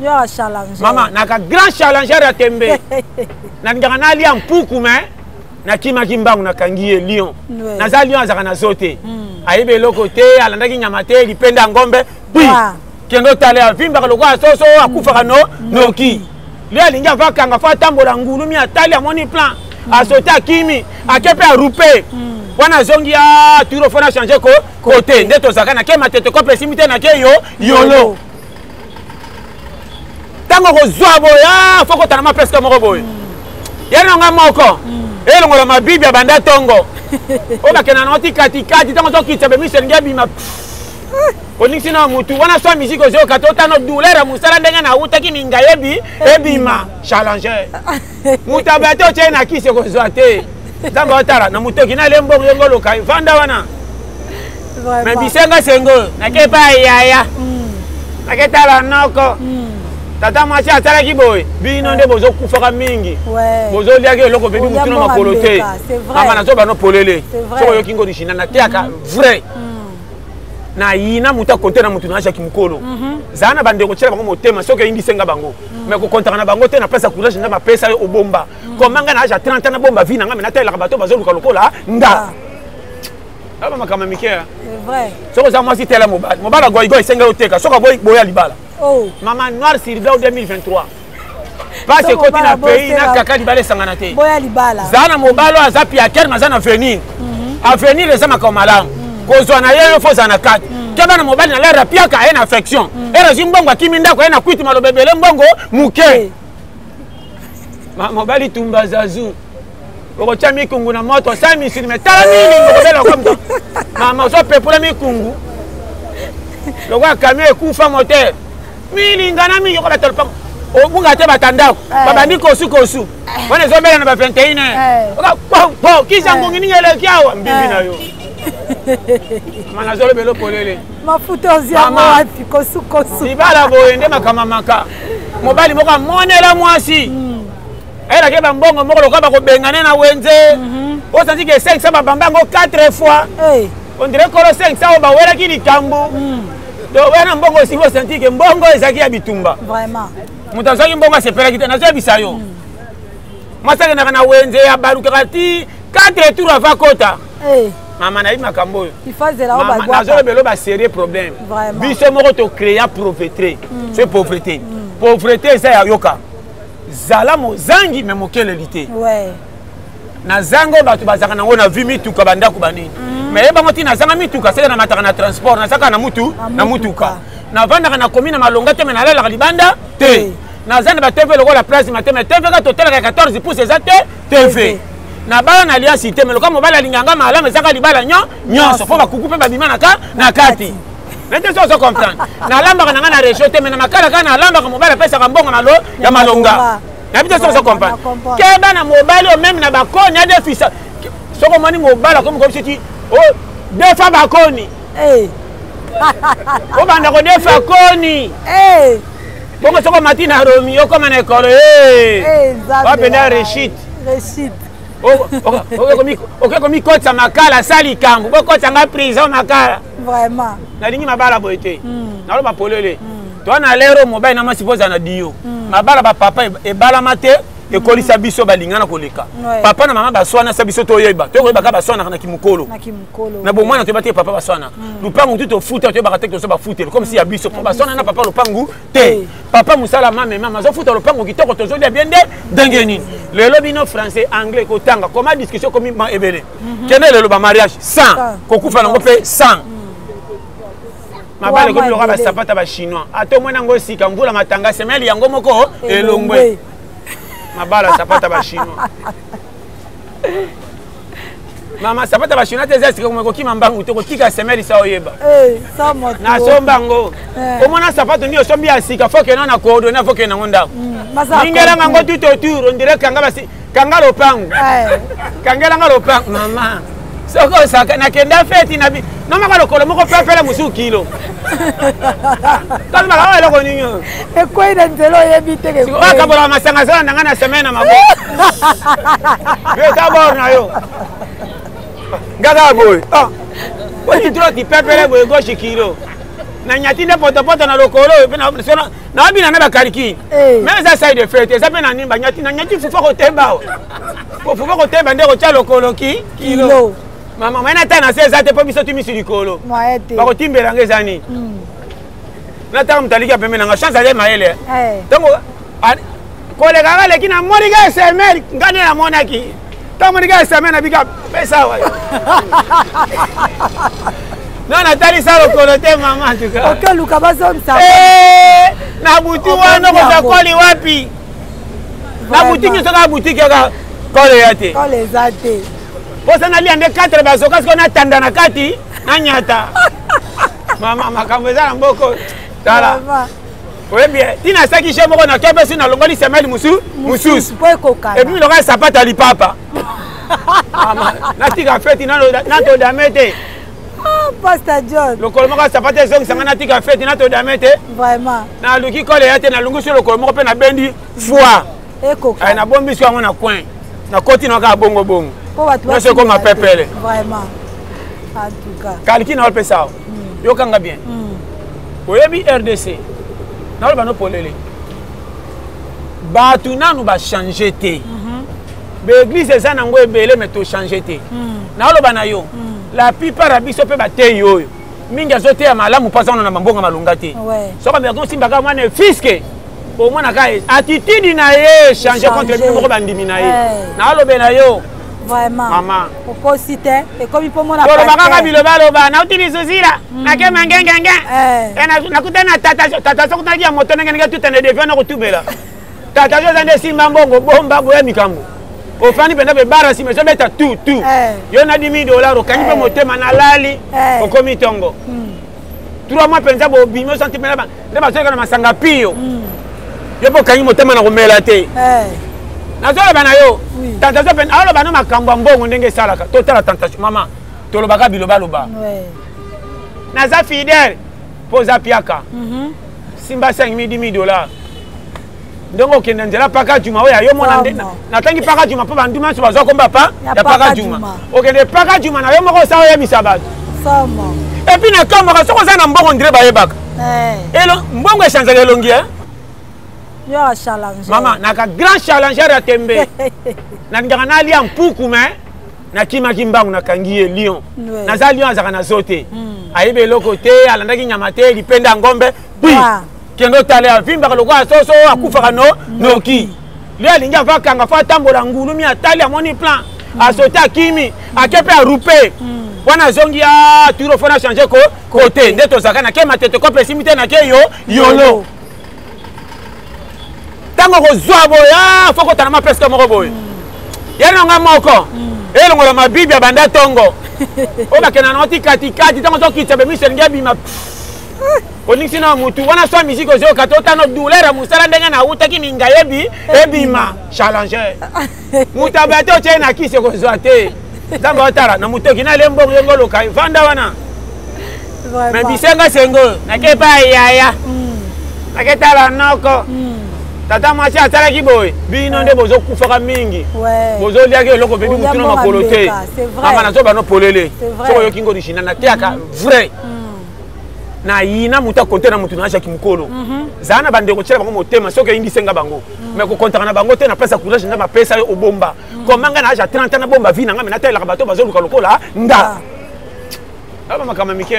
yo a challenge mama naka grand challenger ya tembe nalingaka nalia mpuku me nakimaki mbangu nakangi ye lion naza lion azalaka na zo te hmm. ayebi eloko te alandaki nyama te lipenda ya ngombe bui kende otala avimbaka lokola soso akufaka no hmm. noki lio alingi ava kanga fo atambola ngulumi atali amoni plan hmm. asote akimi ake mpe arupe wana azongi a ah, turo fo na change ko kote nde tozalaka na ke matete kope esimi te na ke yo yolo ntango okozwa boye ah, fo kotanama presque moko boye yana nanga moko elongola mabibi ya banda ntongo oyo bakenda nango ti katikati ntango ozokitisa bemisio elingi abima oningisi na mutu wana swa miziki ozoyoka te otano douleur ya mosala ndenge nawutaki minga yebi ebima challenger moto ya bato otyei na kisi ekozwa te nzambe otala na motoki na lembongo yongo oloka vanda wana me bisenga sengo nake epa ya yaya mm. nake tala noko mm. tata mwasi asalaki boye bino nde bozokufaka mingi bozoliaki eloko mpe bimotuna makolo te mama nazoba no polele soki oyoki ngo lishina nateyaka mm. vrai na yina moto akote na moto na ajaki mokolo mhm. zala na bandeko tyela bango motema soki eyindise nga bango mm. mais kokontaka na bango te na place ya courage nzambe apesa yo obomba mm. koma ngai na age ya 30 ans nabomba vie na ngai me natalelaka bato bazoluka lokola nga ah. aba makambo mike soki oza mwasi tela mobali mobali agoigo esenga oteka soki agoi boya libala oh. mama noir sur blau 2023 pasi ekoti na pays na kaka libala esangana te zala na mobali oyo aza piaker ma aza na venir avenir eza makambo malamu kozwa na ye yo fo ozala na kati keba na mobali na lere apiaka aye na affection ere azwi mbongo akimi ndako aye na kwiti maloba ebele mbongo moke mobali tumba zazu okotya mikungu na moto sa misili me tala nini okobela okomto mama ozopepola mikungu lokola kamio ekufa motere milingana mingi okobatolopango obunga te batandako babandi kosukosu wana ezobela na ba 21 heure kisa ngongi nini eleki awa mbimbi na yo mana azoloba eloko polele mafuta oziango wapi kosukosu libala boye nde makama maka mobali moko amonela mwasi hmm. ayelake bambongo moko lokola bakobengane na wenze mhm. osanzi ke 500 babamba yango 4 fois ondire kolo 500 oyo bawelaki likambo hmm. to wana mbongo osingi osanti ke mbongo ezalaki ya bitumba moto azwaki mbongo asepelaki te nazoyebisa yo mm. mwasi akendaka na wenze abalukaka ti 4 tour ava kota eh. mama nayebi makambo oyo nazolobelo baserieux problème biso moko tocréa pauvreté mm. ce pauvreté mm. pauvreté eza ya yoka zala mozangi me mokeleli te na zanga bato bazalaka nango na vi mituka bandako banini mm. me yebango ti nazanga mituka seke namataka na transport nazaka na mutu na mutuka navandaka na komi na malonga te me nalalaka libanda te naza na batv lokola place mateme tv ka totalaka 14 pouce eza te tv na bala na liasi te me loka mobali alinganga malamu ezaka libala nyo nyonso mpo bakuku mpe babima naka na kati nete so ozo comprendre nalambaka na ngai na regio te me na makala kaka nalambaka mobali apesaka mbongo ya malonga nayebi te soki ozo comprendre keba na mobali oyo meme na bakoni adefisa soki omoni mobali akomi kobisa ti o oh, defa bakoni eh. obanda kodefa koni eh. bongo soki omati na romi okoma na ekolo eh. wapenda rechite oke komikotisa makala asali likambo bokotisa ngai prison makala nalingi mabala boye te hmm. naloba polele hmm. toi na lero mobali na mwasi bozala na diyo hmm. mabala bapapa e-, ebalama te ekolisa hmm. biso balingana koleka papa na mama baswanasa biso toyeba tokoyeba kaka baswanaka na kimokolo na bomwana toyeba te papa baswanaka hmm. lopangu tu tofuta toyebaka te tozo bafutela comme si ya biso po baswana na papa lopangu te papa mosala mame mama azofuta lopangu kitoko tozolia bien nde ndenge nini lelo bino français anglais kotanga koma discussion komi ebele mhm. kende lelo bamariage 100 kokufa nango mpe 100 mabala ekomi lokola basapata bachinois ata omoni yango esika mvula matanga semele yango moko elongwe mabala sapata bachinois mama sapata bachinois te eza esika koma ekokima mbangu te kotika semele sa oyeba eh, nasomba yango eh. omona sapato nini osombi ya sika foke nao na coordonne foke nango ndako mm, ningelanga yango tout autour ondire kanga basi kanga lopangu kangela nga lopangu mama soki osaka nakenda feti na nomaka lokolo moko pepele mosusu kilo kalobaka oyo eloko nini oyo ekwei na nzela oyebi te akabolaka masanga zala na ngai na semaine na mabo eta bor na yo ngaka boye ah. oyi tro ti pepele boye goshi kilo na nyati nde potopoto na lokolo oyo mpe nabina na bakaliki eh. me eza side de fete eza mpe na nimba nyati na nyati fufa kotemba fufa kotemba nde kotya lokolo ki kilo mama mai nata na se eza te mpo biso timisu likolo bakotimbela nga eza nini hmm. nataka moto aliki ya pembe na nga chance aye mayele eh. ntango kolekaka leki na monike esemer nga nde namonaki ntango nika esame na bika pesa wayo no natalisa lokolo te mama antuka okeluka bazongisa eh, na butu wana okozwa koli wapi na butiki nyonso kaka butiki kaka kole ya te kole eza te mposa nalia nde 4 bazoka sikoyo natanda na kati nanyata mama makambo eza na mboko tala oyebi ntina asaki je moko na to mpesi nalongoli semele mosusu mosusu epuis lokola sapata ya lipapa natika feti natodame te ah, pasta john lokolo moko sapata ezongisa ngai natika feti natodame te vraiment naluki kole ya te nalungisi lokolo moko mpe nabendi foi eh, nabombisi yango na coin nakoti na kaka bongo bongo nyonso ekoma pepele kaliki na opesa hmm. yokanga bien hmm. oyebi rdc naloba no polele bato nanu bachange te mm -hmm. baeglize eza nango ebele me tochange te mm. naloba na yo mm. la plupart ya biso mpe bateyi oyo mingi azoteya malamu mpo azana na mambonga malonga te soki abelaki osimba kaka mwana fiske omona ka attitude na ye change contre bino moko bandimi na ye nalobela yo mama okosi te ekomi mpo mona koloba kaka bilobaloba nauti lisuzila mm. nakema ngengenge eh. eh, nakuta na tata tata sokutanaki ya moto ndenge ndenge tutana devio na kotubela tata yo oza nde esimba mbongo bomba boya mikambo ofandi mpenza mpe bara nsima ezobeta tu tu eh. yo na 10 dollar okangi mpe motema nalali okomi ntongo hmm. trois mois mpenza bobimi osanti mpena nde bazoyeka na masanga pio mm. yo mpe okangi motema na komela te eh. nazoloba na yo tentation mpe aloba na makambo ya mbongo ndenge esalaka totala tentation mama tolobaka bilobaloba naza fidèle mpo oza piaka mhm. simba 5 midi mi dollar ndenge okende nzela paka juma oyo ayo mwana nde natangi paka juma mpo bandu manso bazwa komba pa ya paka juma okende paka juma na yo moko osa oyebisa bato epuis na kamaka soki oza na mbongo ndire bayebaka eh. mbongo echanzaka elongi e mama naka grand challenger ya tembe nalingaka nalia mpuku me nakimaki mbangu nakangi ye lion naza lion azalaka na zo te hmm. ayebi eloko te alandaki nyama te lipenda ya ngombe bui kendo tale avimbaka lokola soso akufaka no noki lio alingi ava kanga fa atambola ngulumi atali amoni plan asote akimi ake mpe arupe wana azongi a ah, turo fona change ko kote nde tozalaka na ke matete kope esimi te na ke yo yolo ntango kozwa boye ah, fo kotanama presque moko boye ye na ngai moko elongola mabibi abanda ntongo oyo bakenda nango ti katikati ntango ozokitisa bemiso elingi abima oningisi na mutu wana swa miziki ozoyoka te otano douleur ya mosala ndenge nautaki ninga yebi ebima challenger moto abaya te otye na kisi ekozwa te nzambe otala na motoki na lembongo yongo oloka vanda wana me bisenga sengo nake epai yaya mm. nake tala noko mm. tata mwasi asalaki boye bino nde bozokufaka mingi bozoliaki eloko bebi motu na makolo te amba nazobano polele soki oyoki ngo origina nateyaka mm. vrai na yina moto akonte na moto na jaki mokolo mhm. zala na bandeko otyela bango motema soki oyindise nga bango mhm. mais kokontaka na bango te na place ya courage nzambe apesa yo obomba mhm. koma nga na age ya 30 na bomba vie na nga me natalelaka bato bazoluka lokola nga ah. aba makambo mike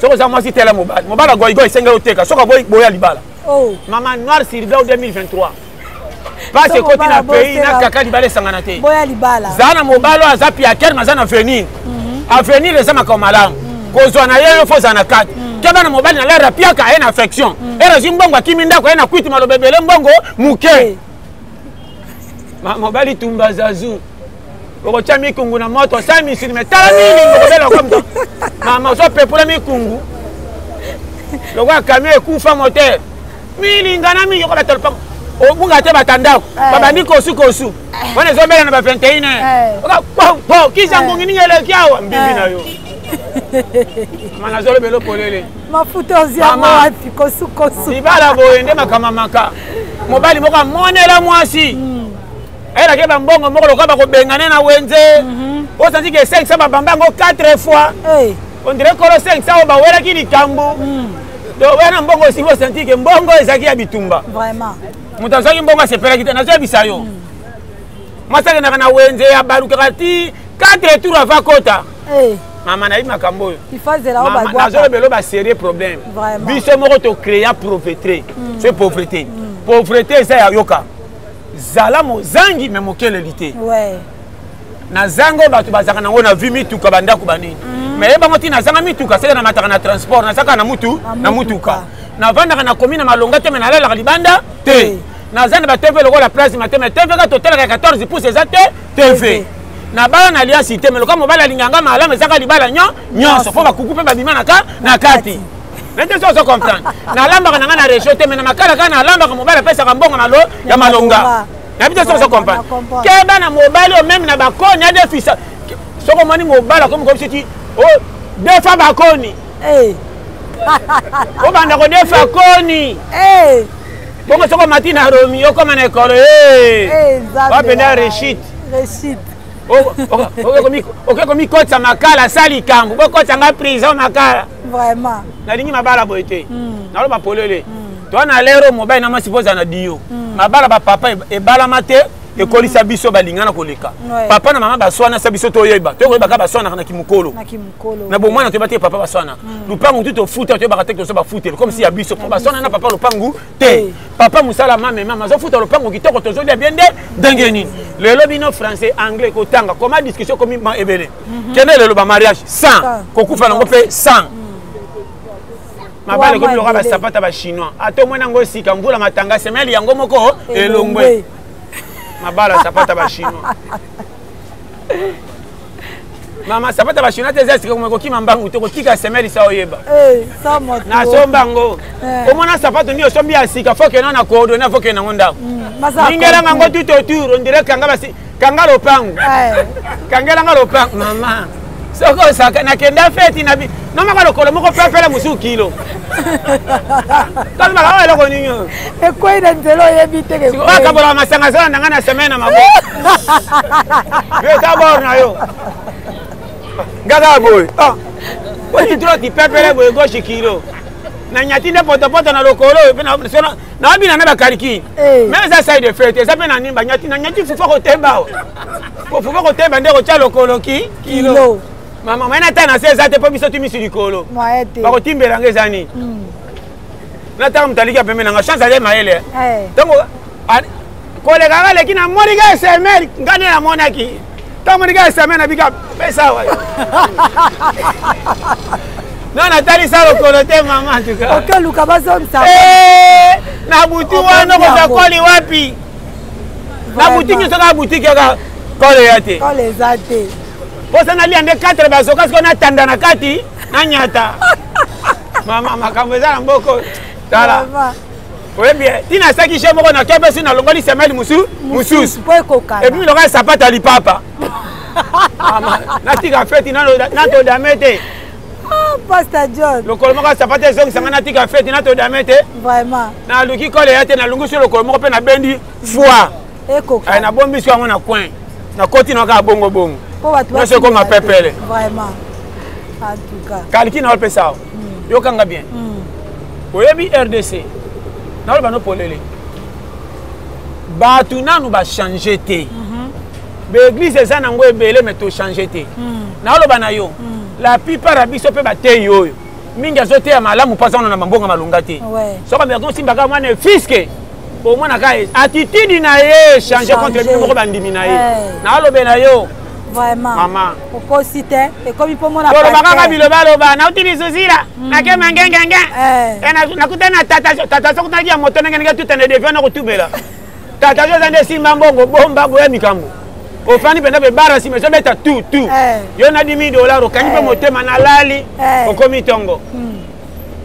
soki oza mwasi tela mobali mobali agoigo esenga yo teka soki agoi boya libala oh. mama noir sirvlau 2023 pasi ekoti na pays na kaka libala esangana te za na mobalo aza piaker maza na avenir mhm. avenir eza makambo malamu mhm. kozwa na ye yo fo ozala na kati mhm. keba na mobali na lere apiaka aye na affection ere azwi mbongo akimi ndako aye na kwiti maloba ebele mbongo moke mobali tumba zazu okotya mikungu na moto osala misili me tala nini okobela lokola moto mama ozopepola mikungu lokola kamio ekufa motere milingana mingi okola ta lopango obunga te bata ndako eh. babandi kosu kosu eh. wana ezobela na ba 21 heure kisa ngongi nini eleki awa mbimbi na yo mama nazoloba eloko lele mafuta oziama wapi kosu kosu libala boye nde makamamaka mobali moko amonela mwasi mm. elake bambongo moko lokola bakobengane na wenze mhm. osanzi ke 500 babamba yango 4 fois eh. ondire kolo 500 oyo bawelaki likambo hmm. to wana mbongo osi bosanti ke mbongo ezalaki ya bitumba moto azwaki mbongo asepelaki te nazoyebisa yo hmm. mwasi akendaka na wenze abalukaka ti 4 tour ava kota eh. mama nayebi makambo oyo nazolobelo baserie problème biso moko tocréa pauvreté hmm. so pauvreté pauvreté eza ya yoka zala mozangi me mokeleli te ouais. nazanga bato bazalaka nango na vi mituka bandako banini mm. me yebango ti nazanga mituka seke namataka na transport nazalaka na mutu na mutuka navandaka na komi na malonga te me nalalaka libanda te naza na batv lokola place mateme tv ka totalaka 14 pouce eza te tv na bala na liasi te me loka mobali alinganga malamu ezaka libala nyo nyonso mpo bakuku mpe babima na kati nete so ozo comprendre nalambaka na ngai na regio te me na makala kaka nalambaka mobali apesaka mbongo na lo ya malonga nayebi te so ozo comprendre keba na mobali oyo meme na bakoni adefisa soki omoni mobali akomi kobisiti o oh, defa bakoni eh. obanda kodefa koni eh. bongo soki omati na romi okoma na ekolo eh. wapenda rechite oke komikotisa makala sa likambo bokotisa ngai prison makala vraiment nalingi mabala boye te hmm. naloba polele hmm. to na lero mobali na mwasi bozala na diyo hmm. mabala bapapa e-, ebalama te ekolisa biso balingana koleka papa na mama baswanasa biso toyeba tokoyeba kaka baswanaka na kimokolo na bomwana toyeba te papa baswanaka lupangu tu tofuta toyebaka te tozo bafutela comme si ya biso po baswana na papa lupangu te papa mosala mame mama azofuta lupangu kitoko tozolia bien nde ndenge nini lelo bino français anglais kotanga koma discussion komi ebele mhm. kende lelo ba mariage 100 kokufa nango mpe 100 mabala ekomi lokola basapata bachinois ata omoni yango esika mvula matanga semele yango moko elongwe mabala sapata bachinois mama sapata bachinois te eza esika koma ekokima mbangu te kotika semele sa oyeba eh, nasomba yango eh. omona sapato nini osombi ya sika foke nao na coordonne foke nango ndako mm, ningelanga yango tout autour ondire kanga basi kanga lopangu kangela nga lopangu mama soko osaka nakenda feti na nomaka lokolo moko pepele mosusu kilo kalobaka oyo eloko nini oyo ekwei na nzela oyebi te akabolaka masanga zala na ngai na semaine na mabo eta bor na yo ngaka boye ah. oyi tro tipepele boye goshi kilo na nyati nde potopoto na lokolo oyo mpe nabina na bakaliki eh. me eza side de fete eza mpe na nimba nyati na nyati fufa kotemba fufa kotemba nde kotya lokolo ki kilo mama mai nata na se eza te mpo biso timisu likolo bakotimbela nga eza nini hmm. nataka moto aliki ya pembe na nga chance aye mayele eh. ntango kolekaka leki na moni ka esemer nga nde namonaki ntango nika esame na bika pesa wayo no natalisa lokolo te mama antuka okoluka bazongisa eh, na butu wana okozwa koli wapi na butiki nyonso kaka butiki kaka kole ya te kole eza te mposa nalia nde 4 bazoka sikoyo natanda na kati nanyata mama makambo eza na mboko tala oyebi ntina asaki je moko na to mpesi nalongoli semele mosusu mosusu epuis lokola sapata ya lipapa natika feti natodame te ah, pasta john lokolo moko sapata ezongisa ngai natika feti natodame te vraiment naluki kole ya te nalungisi lokolo moko mpe nabendi foi eh, nabombisi yango na coin nakoti na kaka bongo bongo nyonso ekoma pepele kaliki na opesa mm. yokanga bien mm. oyebi rdc naloba no polele bato nanu bachange te mm -hmm. baeglize eza nango ebele me tochange te mm. naloba na yo mm. la plupart ya biso mpe bateyi oyo mingi azoteya malamu mpo aza wana na mambonga malonga te soki amergo osimbaka mwana efiske omona ka attitude na ye change contre bino moko bandimi na ye nalobela yo mama okosi te ekomi mpo mona koloba kaka bilobaloba nauti lisuzila mm. nakema ngengenge eh. eh, nakuta na tata tata sokutanaki ya moto ndenge ndenge tutende devio na kotubela tata yo oza nde esimba mbongo bomba boya mikambo ofandi mpenza mpe bara nsima ezobeta tu tu eh. yo na dimi dollar okangi mpe motema nalali okomi ntongo hmm.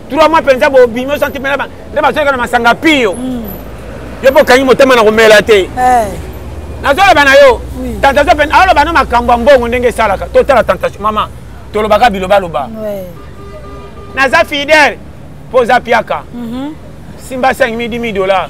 trois mois mpenza bobimi osanti mpena nde bazoyeka na masanga pio hmm. yo mpe okangi motema na komela te eh. nazoloba na yo tentation mpe aloba na makambo ya mbongo ndenge esalaka totala tentation mama tolobaka bilobaloba naza fidèle mpo oza piaka mhm. simba 5 midi mi dollar